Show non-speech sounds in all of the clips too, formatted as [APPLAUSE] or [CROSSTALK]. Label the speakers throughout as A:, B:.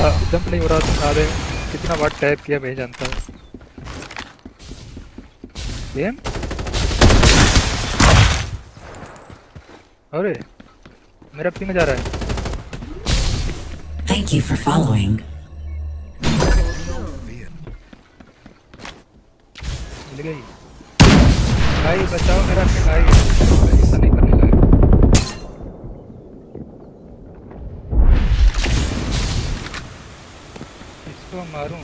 A: Jump نہیں ہو رہا تم آ کتنا بار ٹیپ کیا میں جانتا ہوں گیم ارے میرا
B: پنگ جا رہا ہے
A: تھینک یو فار فالوئنگ مل گئی بھائی بچاؤ میرا پنگ इसको मारूं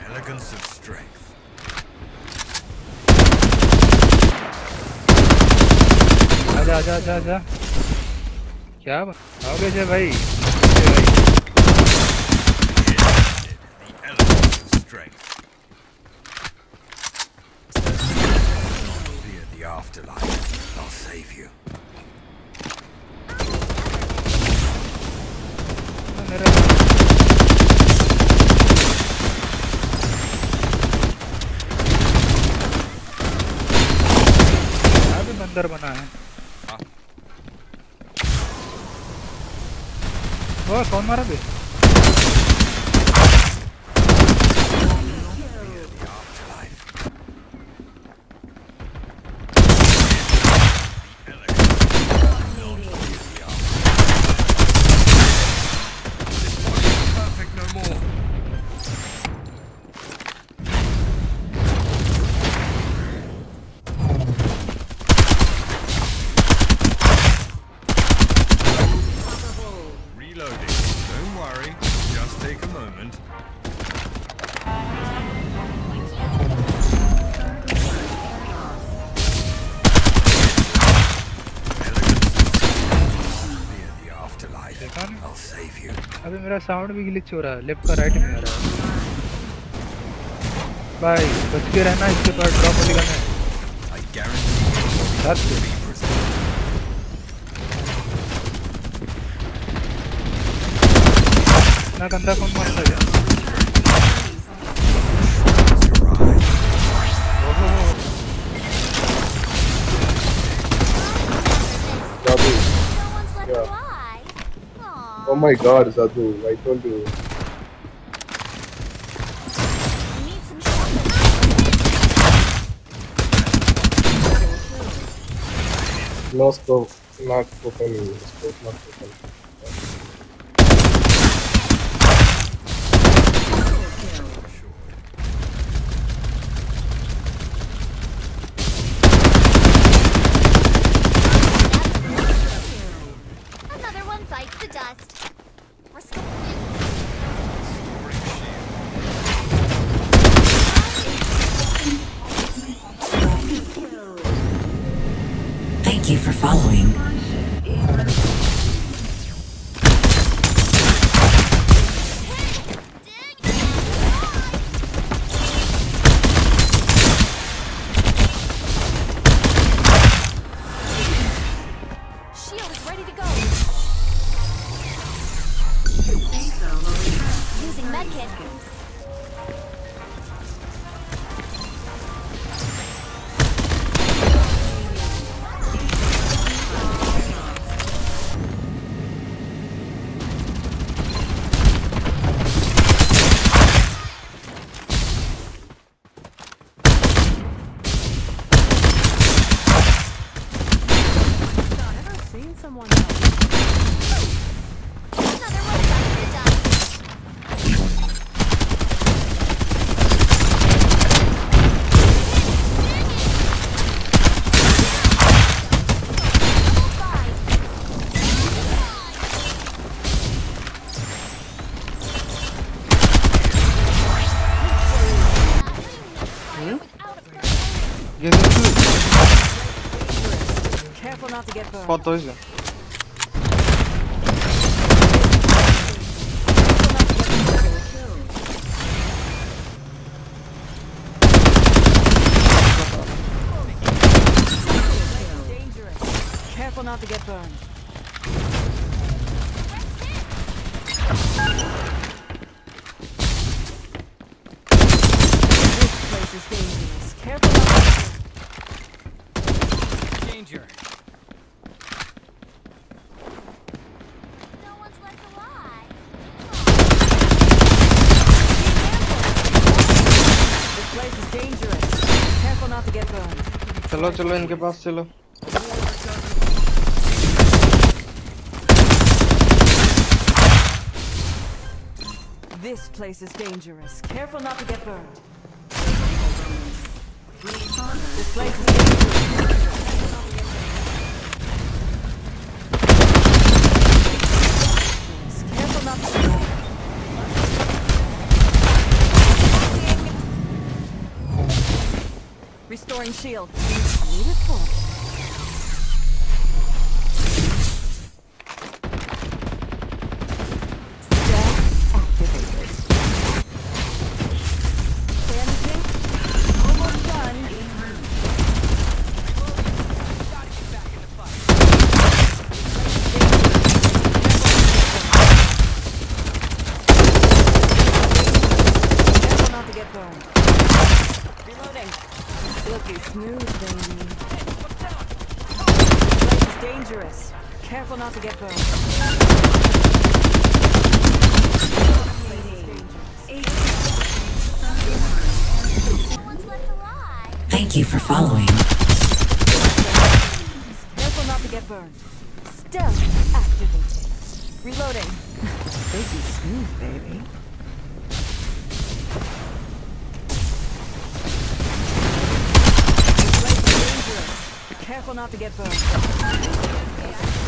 C: Elegance of strength.
A: आजा आजा आजा आजा क्या बात- आओगे जय भाई जय भाई
C: afterlife. I'll save you.
A: بندر بنا ہے وہ کون مارا بھی میرا ساؤنڈ بھی گلچ ہو رہا ہے
C: لیفٹ کا رائٹ
A: میں
C: آ
A: رہا
C: ہے۔ بھائی،
A: بچ کے رہنا، اس کے
C: پاس ڈراپ
A: ہونے
D: کا
E: نہیں اتنا گندا
D: فون
E: مارتا ہے؟
D: Oh my god, Zadoo. I told you. No scope. Not open. Scope not open.
B: Thank you for following.
E: Shield is ready to go. Using medkit.
F: Careful not to get burned.
G: Spot dois já.
F: Careful not to get burned. This place is dangerous. Careful not to get burned. not to get burned.
G: चलो चलो इनके पास चलो
F: This place is dangerous. Careful not to get burned. This place is dangerous. Careful not to get burned. Restoring shield. For. Dangerous. Careful not to get burned.
E: No one's left alive.
B: Thank you for following.
F: Careful not to get burned. Stealth activated. Reloading. [LAUGHS] Baby smooth, baby. Careful not to get burned.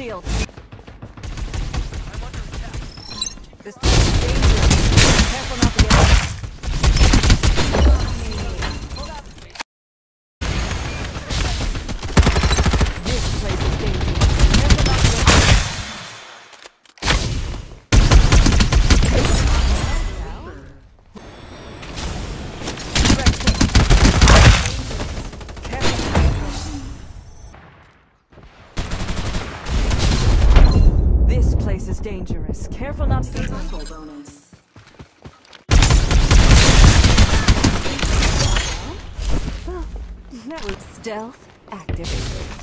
E: Shield.
F: Dangerous. Careful not to burned.
B: Bonus.
F: That was stealth activated.